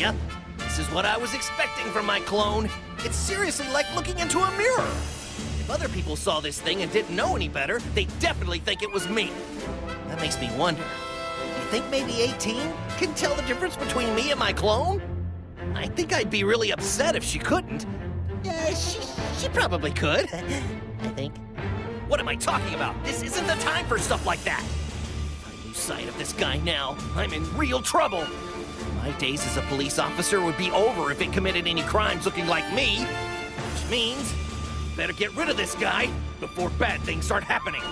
Yep, this is what I was expecting from my clone. It's seriously like looking into a mirror. If other people saw this thing and didn't know any better, they'd definitely think it was me. That makes me wonder. Do You think maybe 18 can tell the difference between me and my clone? I think I'd be really upset if she couldn't. Yeah, she, she probably could. I think. What am I talking about? This isn't the time for stuff like that. I lose sight of this guy now, I'm in real trouble. My days as a police officer would be over if it committed any crimes looking like me. Which means, better get rid of this guy before bad things start happening.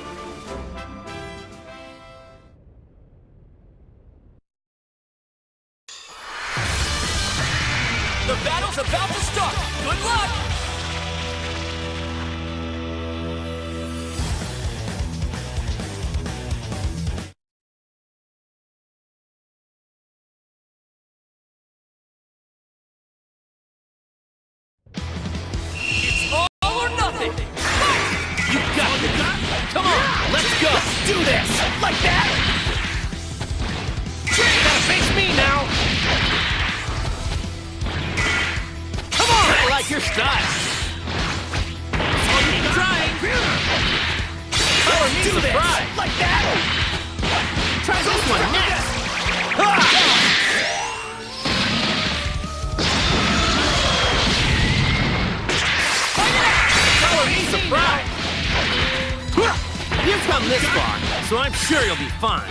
So I'm sure you'll be fine.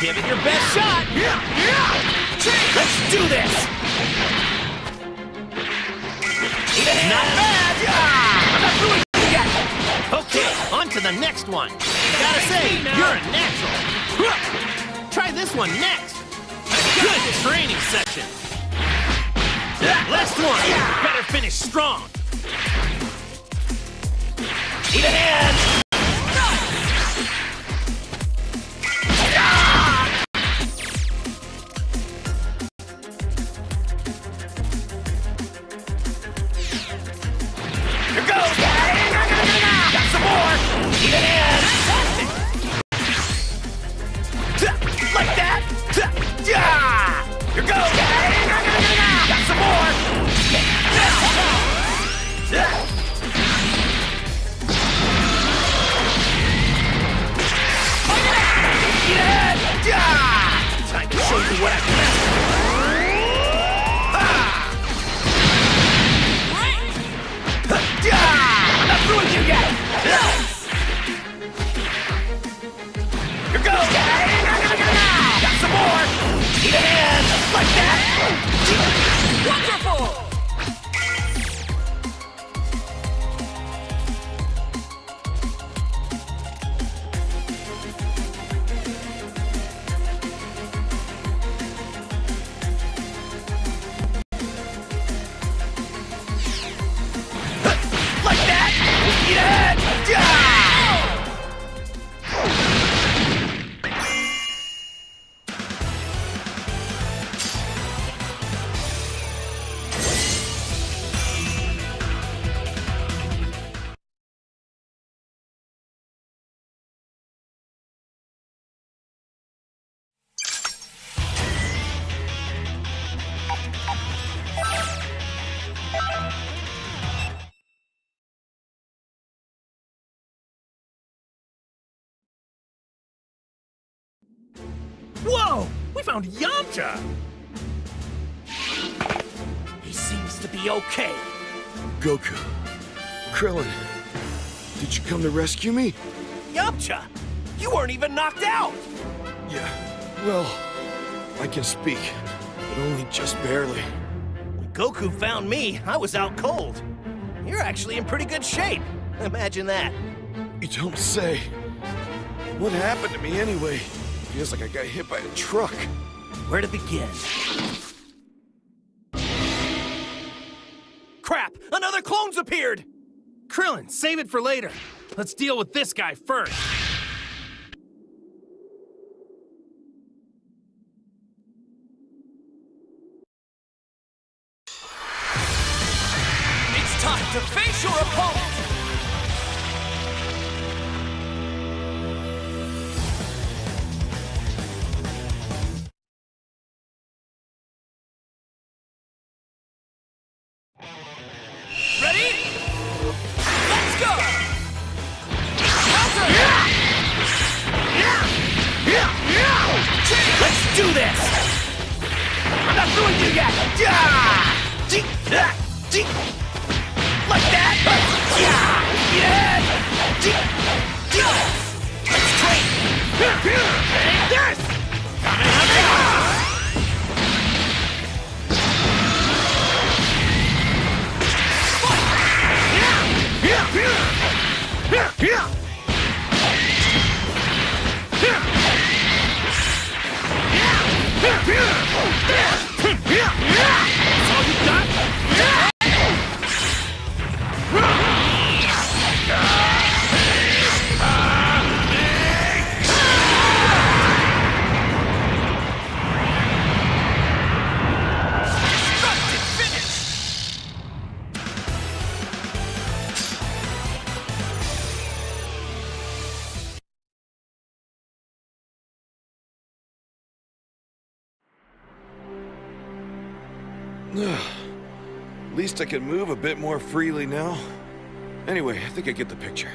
Give it your best shot! Yeah. Let's do this! Not bad! I'm not doing it yet! Okay, on to the next one. Gotta say, you're a natural. Try this one next. A good training session. Last one. Better finish strong. Need a hand! Whoa! We found Yamcha! He seems to be okay. Goku. Krillin. Did you come to rescue me? Yamcha, you weren't even knocked out. Yeah. Well, I can speak, but only just barely. When Goku found me, I was out cold. You're actually in pretty good shape. Imagine that. You don't say. What happened to me anyway? Feels like I got hit by a truck. Where to begin? Crap! Another clone's appeared! Krillin, save it for later. Let's deal with this guy first. Least I can move a bit more freely now. Anyway, I think I get the picture.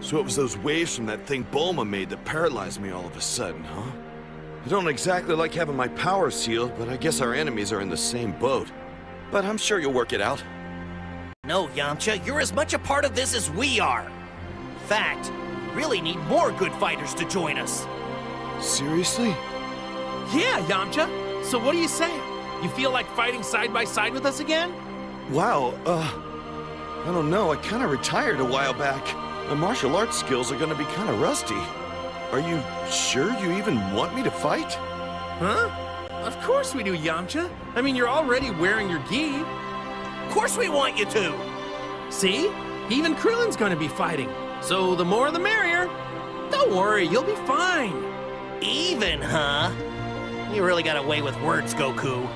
So it was those waves from that thing Bulma made that paralyzed me all of a sudden, huh? I don't exactly like having my power sealed, but I guess our enemies are in the same boat. But I'm sure you'll work it out. No, Yamcha, you're as much a part of this as we are. In fact, we really need more good fighters to join us. Seriously? Yeah, Yamcha. So what do you say? You feel like fighting side by side with us again? Wow, uh, I don't know. I kind of retired a while back. My martial arts skills are gonna be kind of rusty. Are you sure you even want me to fight? Huh? Of course we do, Yamcha. I mean, you're already wearing your gi. Of course we want you to! See? Even Krillin's gonna be fighting. So the more the merrier. Don't worry, you'll be fine. Even, huh? You really got away with words, Goku.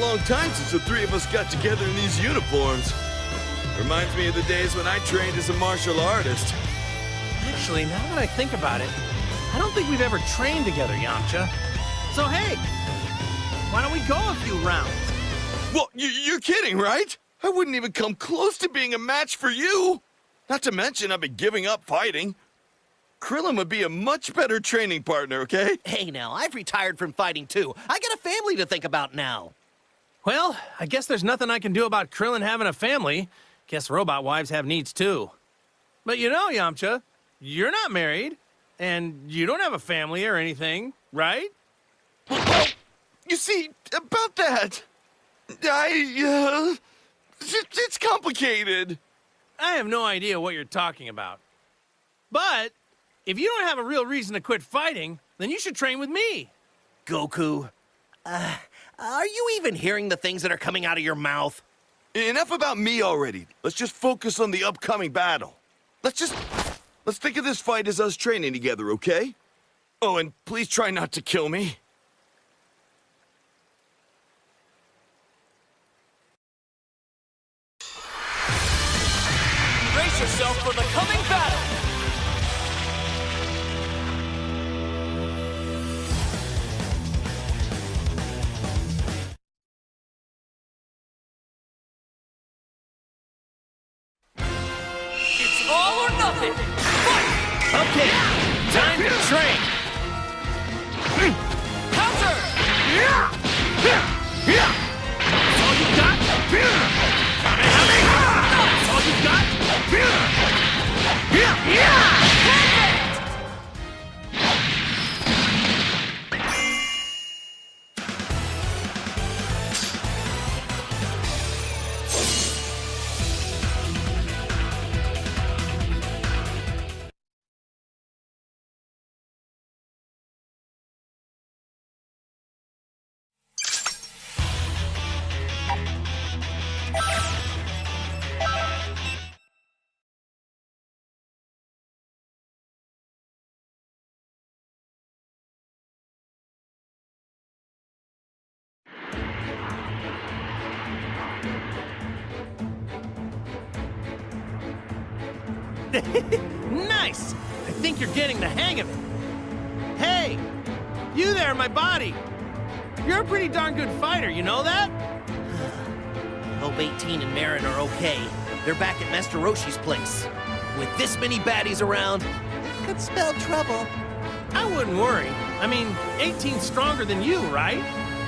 Long time since the three of us got together in these uniforms. Reminds me of the days when I trained as a martial artist. Actually, now that I think about it, I don't think we've ever trained together, Yamcha. So hey, why don't we go a few rounds? Well, you, you're kidding, right? I wouldn't even come close to being a match for you. Not to mention, I'd be giving up fighting. Krillin would be a much better training partner, okay? Hey now, I've retired from fighting too. I got a family to think about now. Well, I guess there's nothing I can do about Krillin having a family. Guess robot wives have needs too. But you know, Yamcha, you're not married, and you don't have a family or anything, right? Well, you see, about that, I, uh, it- it's complicated. I have no idea what you're talking about. But if you don't have a real reason to quit fighting, then you should train with me. Goku, uh, are you even hearing the things that are coming out of your mouth? Enough about me already. Let's just focus on the upcoming battle. Let's just... Let's think of this fight as us training together, okay? Oh, and please try not to kill me. Nothing! Fight! Okay, time to train. Counter! Nice! I think you're getting the hang of it. Hey! You there, my body! You're a pretty darn good fighter, you know that? Hope 18 and Marron are okay. They're back at Master Roshi's place. With this many baddies around, it could spell trouble. I wouldn't worry. I mean, 18's stronger than you, right?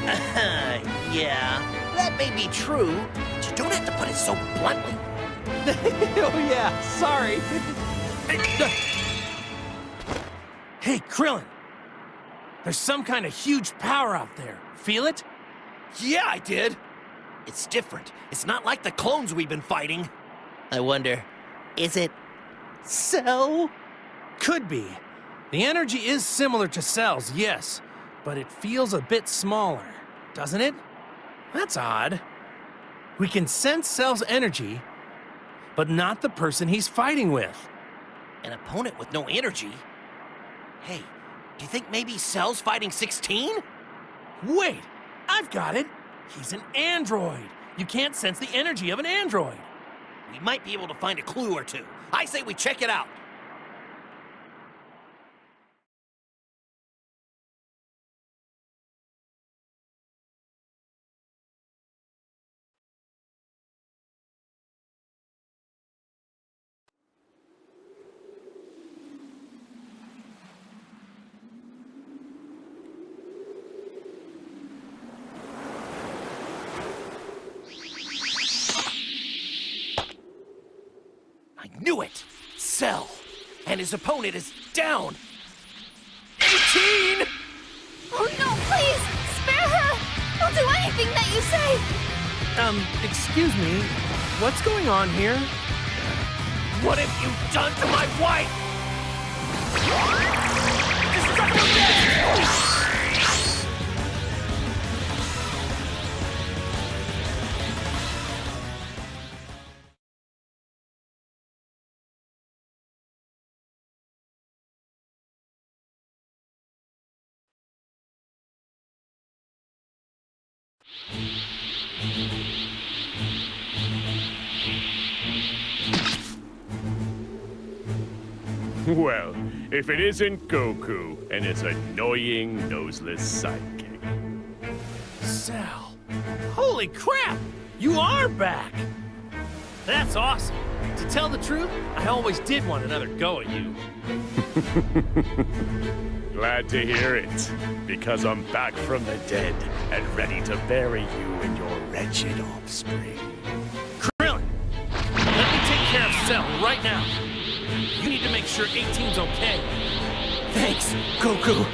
yeah, that may be true, but you don't have to put it so bluntly. oh, yeah, sorry. hey, Krillin! There's some kind of huge power out there. Feel it? Yeah, I did. It's different. It's not like the clones we've been fighting. I wonder, is it Cell? Could be. The energy is similar to Cell's, yes, but it feels a bit smaller, doesn't it? That's odd. We can sense Cell's energy, but not the person he's fighting with. An opponent with no energy? Hey, do you think maybe Cell's fighting 16? Wait, I've got it. He's an android. You can't sense the energy of an android. We might be able to find a clue or two. I say we check it out. I knew it! Cell! And his opponent is down! 18! Oh no, please! Spare her! I'll do anything that you say! Um, excuse me, what's going on here? What have you done to my wife? Well, if it isn't Goku and his annoying noseless sidekick. Cell. Holy crap! You are back! That's awesome. To tell the truth, I always did want another go at you. Glad to hear it, because I'm back from the dead and ready to bury you and your wretched offspring. Sure 18's okay. Thanks, Goku.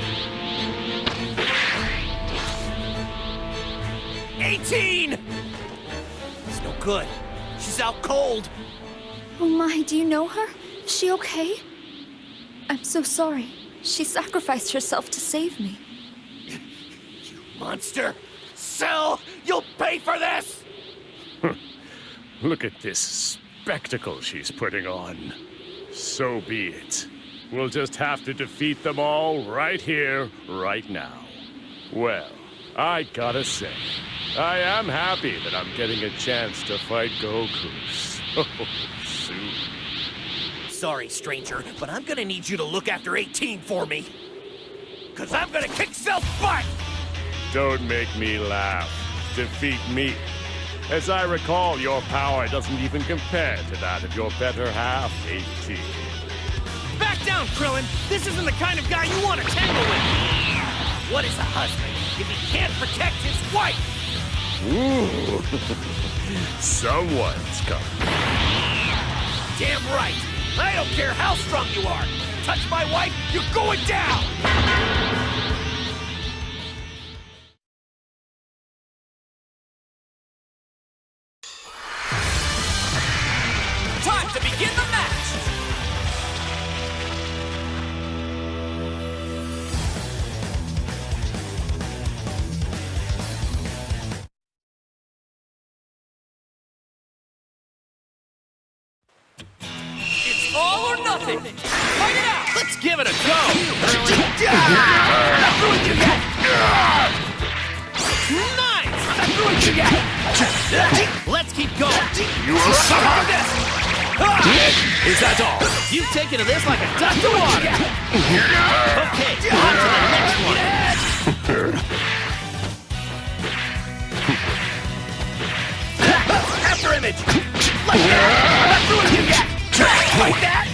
18! It's no good. She's out cold. Oh my, do you know her? Is she okay? I'm so sorry. She sacrificed herself to save me. You monster! Cell! You'll pay for this! Look at this spectacle she's putting on. So be it. We'll just have to defeat them all right here, right now. Well, I gotta say, I am happy that I'm getting a chance to fight Goku so soon. Sorry, stranger, but I'm gonna need you to look after 18 for me. Cause I'm gonna kick Cell's butt! Don't make me laugh. Defeat me. As I recall, your power doesn't even compare to that of your better half, 18. Back down, Krillin! This isn't the kind of guy you want to tangle with! What is a husband if he can't protect his wife? Ooh. Someone's coming. Damn right! I don't care how strong you are! Touch my wife, you're going down! Nothing! Fight it out! Let's give it a go! Nice! Let's keep going! Is that all? You've taken to this like a duck to water! Okay, on to the next one! After image! Like that! Not you yet! Like that!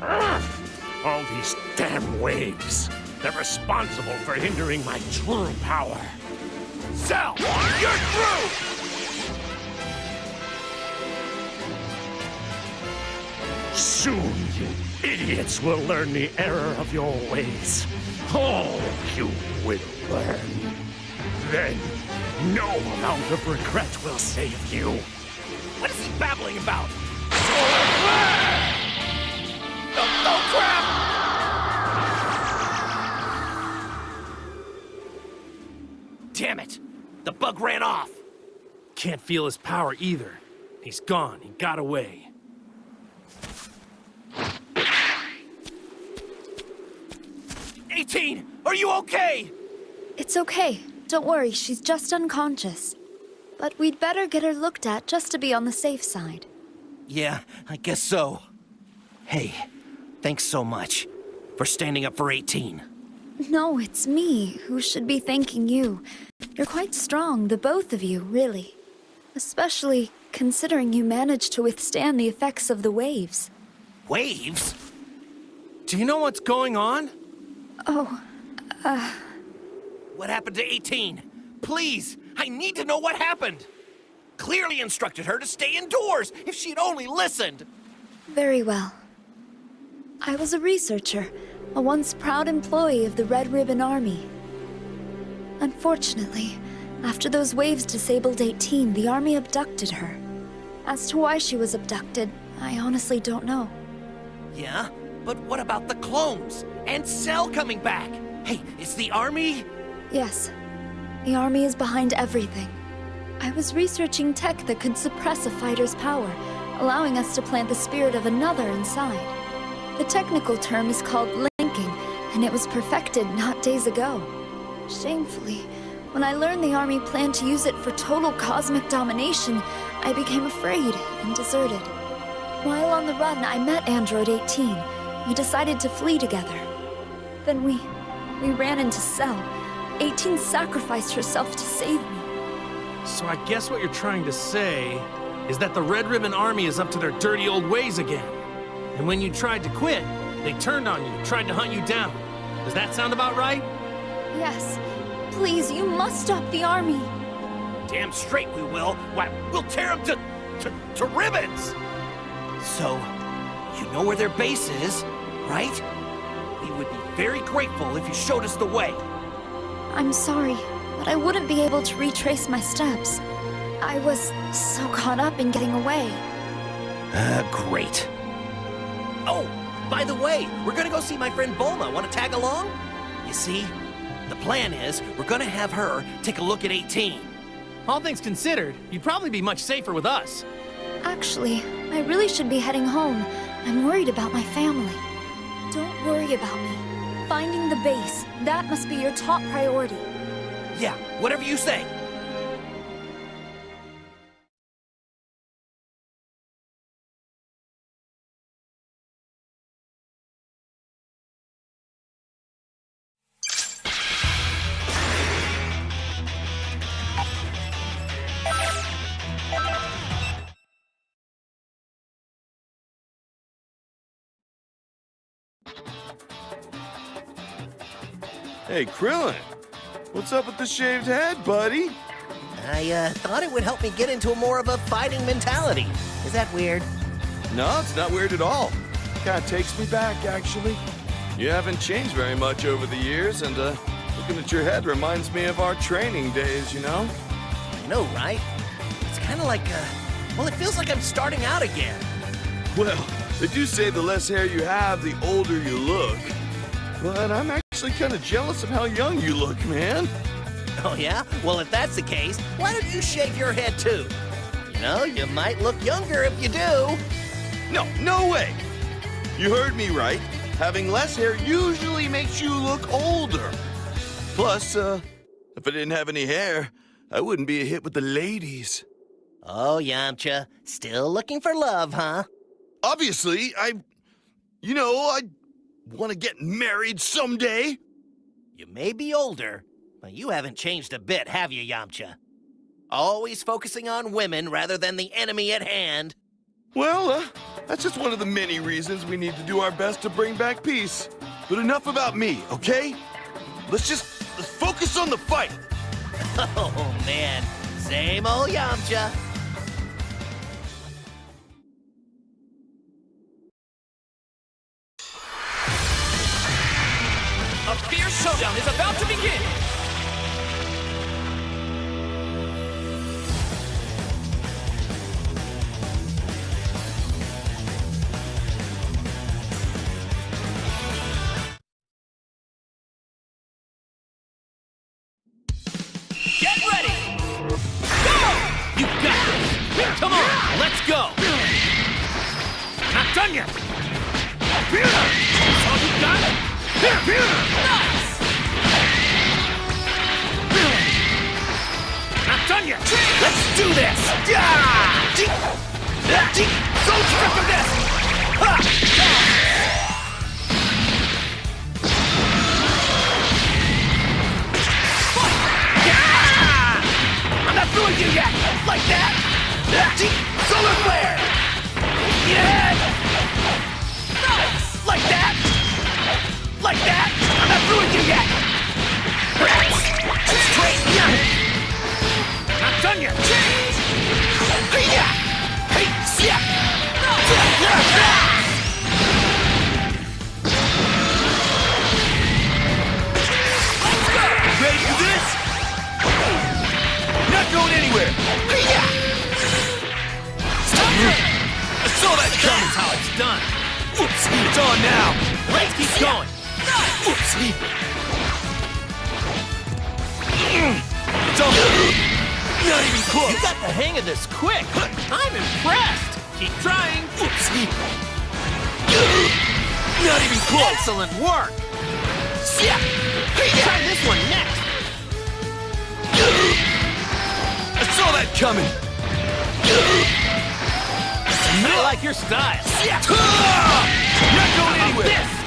Ah! All these damn waves. They're responsible for hindering my true power. Cell! You're through! Soon, you idiots will learn the error of your ways. All you will learn. Then, no amount of regret will save you. What is he babbling about? The bug ran off! Can't feel his power either. He's gone. He got away. Eighteen, are you okay? It's okay. Don't worry, she's just unconscious. But we'd better get her looked at just to be on the safe side. Yeah, I guess so. Hey, thanks so much for standing up for 18. No, it's me who should be thanking you. You're quite strong, the both of you, really. Especially considering you managed to withstand the effects of the waves. Waves? Do you know what's going on? Oh, uh. What happened to 18? Please, I need to know what happened. Clearly instructed her to stay indoors if she'd only listened. very well. I was a researcher, a once proud employee of the Red Ribbon Army. Unfortunately, after those waves disabled 18, the Army abducted her. As to why she was abducted, I honestly don't know. Yeah, but what about the clones? And Cell coming back? Hey, is the army? Yes, the Army is behind everything. I was researching tech that could suppress a fighter's power, allowing us to plant the spirit of another inside. The technical term is called linking, and it was perfected not days ago. Shamefully, when I learned the Army planned to use it for total cosmic domination, I became afraid and deserted. While on the run, I met Android 18. We decided to flee together. Then we... we ran into Cell. 18 sacrificed herself to save me. So I guess what you're trying to say is that the Red Ribbon Army is up to their dirty old ways again. And when you tried to quit, They turned on you, tried to hunt you down. Does that sound about right? Yes. Please, you must stop the army. Damn straight we will. Why, we'll tear them to, to, to ribbons. So, you know where their base is, right? We would be very grateful if you showed us the way. I'm sorry, but I wouldn't be able to retrace my steps. I was so caught up in getting away. Uh, great. Oh, by the way, we're gonna go see my friend Bulma. Want to tag along? You see, the plan is we're gonna have her take a look at 18. All things considered, you'd probably be much safer with us. Actually, I really should be heading home. I'm worried about my family. Don't worry about me. Finding the base, that must be your top priority. Yeah, whatever you say. Hey, Krillin. What's up with the shaved head, buddy? I uh, thought it would help me get into more of a fighting mentality. Is that weird? No, it's not weird at all. Kinda takes me back, actually. You haven't changed very much over the years, and uh, looking at your head reminds me of our training days, you know? I know, right? It's kind of like, uh, well, it feels like I'm starting out again. Well, they do say the less hair you have, the older you look. But I'm actually kind of jealous of how young you look, man. Oh, yeah? Well, if that's the case, why don't you shave your head too? You know, you might look younger if you do. No, no way! You heard me right. Having less hair usually makes you look older. Plus, uh, if I didn't have any hair, I wouldn't be a hit with the ladies. Oh, Yamcha, still looking for love, huh? Obviously, I. You know, I want to get married someday. You may be older, but you haven't changed a bit, have you, Yamcha? Always focusing on women rather than the enemy at hand. Well, uh, that's just one of the many reasons we need to do our best to bring back peace. But enough about me, okay? Let's just let's focus on the fight. Oh, man. Same old Yamcha. Excellent work! Try this one next! I saw that coming. I like your style! Not going anywhere. this?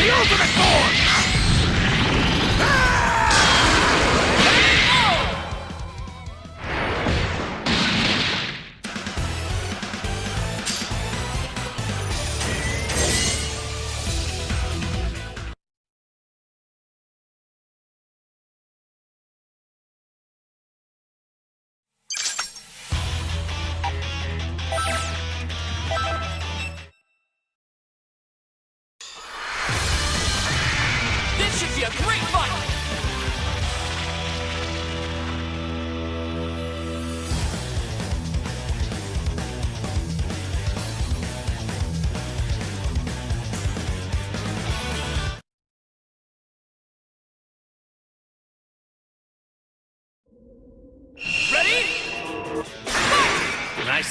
The ultimate form!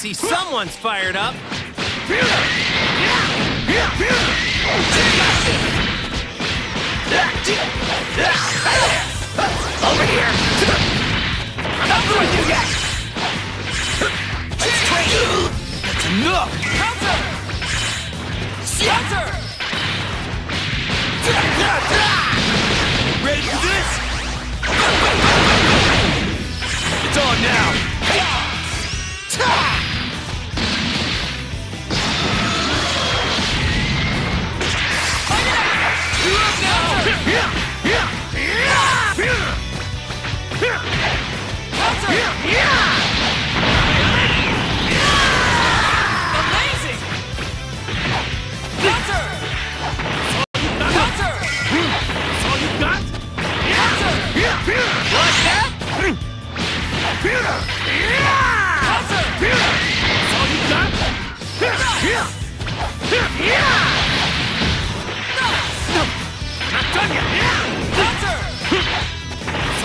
See someone's fired up. Over here! Not through you yet! Let's train! That's enough! Counter! Counter! Ready for this? It's on now! Not done yet. Counter! Counter!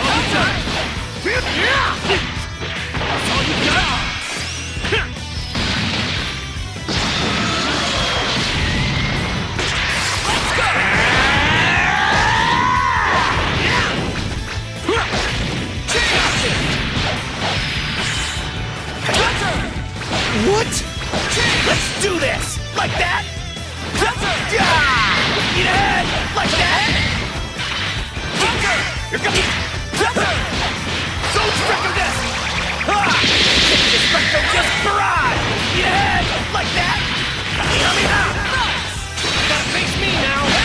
All you got? What? Let's do this! Like that? Yeah! Like that? Here comes! like just barrage! your head like that. Yummy! Gotta face me now.